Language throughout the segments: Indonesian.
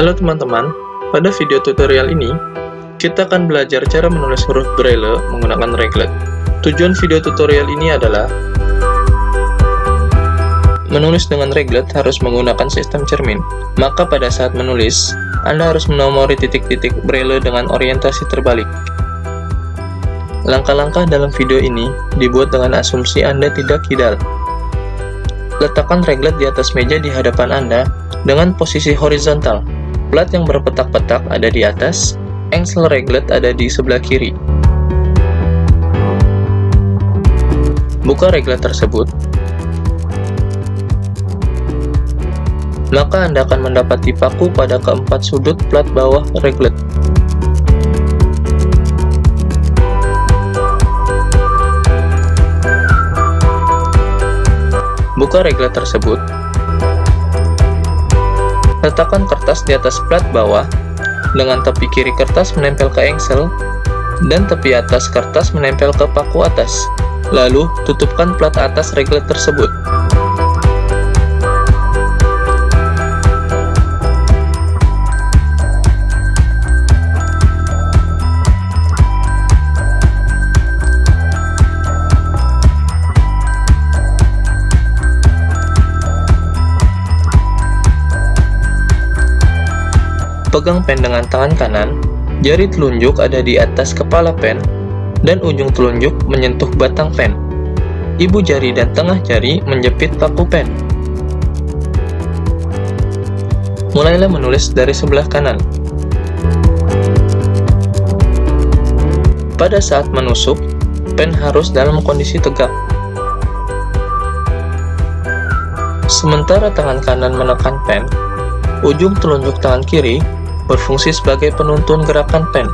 Halo teman-teman, pada video tutorial ini, kita akan belajar cara menulis huruf Braille menggunakan reglet. Tujuan video tutorial ini adalah Menulis dengan reglet harus menggunakan sistem cermin, maka pada saat menulis, Anda harus menomori titik-titik Braille dengan orientasi terbalik. Langkah-langkah dalam video ini dibuat dengan asumsi Anda tidak kidal. Letakkan reglet di atas meja di hadapan Anda dengan posisi horizontal. Plat yang berpetak-petak ada di atas, engsel reglet ada di sebelah kiri. Buka reglet tersebut, maka Anda akan mendapati paku pada keempat sudut plat bawah reglet. Buka reglet tersebut. Letakkan kertas di atas plat bawah, dengan tepi kiri kertas menempel ke engsel, dan tepi atas kertas menempel ke paku atas. Lalu, tutupkan plat atas reglet tersebut. Pegang pen dengan tangan kanan, jari telunjuk ada di atas kepala pen, dan ujung telunjuk menyentuh batang pen. Ibu jari dan tengah jari menjepit paku pen. Mulailah menulis dari sebelah kanan. Pada saat menusuk, pen harus dalam kondisi tegak. Sementara tangan kanan menekan pen, ujung telunjuk tangan kiri berfungsi sebagai penuntun gerakan pen.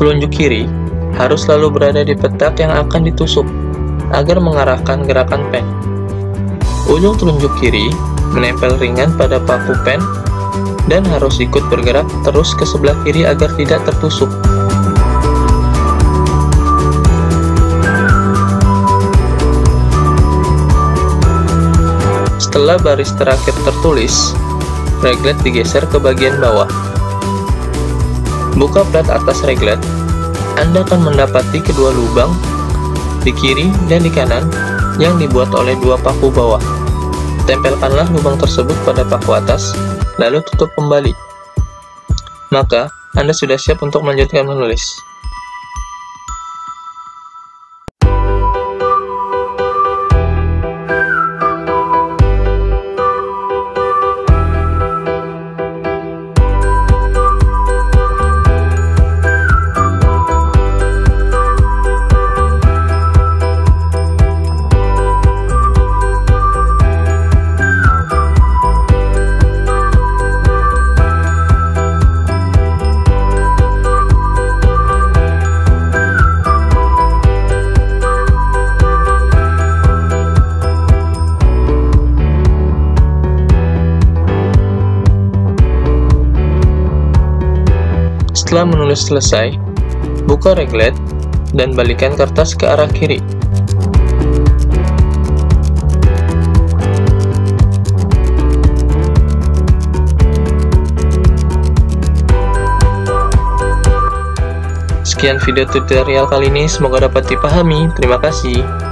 Telunjuk kiri harus selalu berada di petak yang akan ditusuk agar mengarahkan gerakan pen. Ujung telunjuk kiri menempel ringan pada paku pen dan harus ikut bergerak terus ke sebelah kiri agar tidak tertusuk. Setelah baris terakhir tertulis, reglet digeser ke bagian bawah. Buka plat atas reglet, Anda akan mendapati kedua lubang di kiri dan di kanan yang dibuat oleh dua paku bawah. Tempelkanlah lubang tersebut pada paku atas, lalu tutup kembali. Maka, Anda sudah siap untuk melanjutkan menulis. Setelah menulis selesai, buka reglet dan balikan kertas ke arah kiri. Sekian video tutorial kali ini, semoga dapat dipahami. Terima kasih.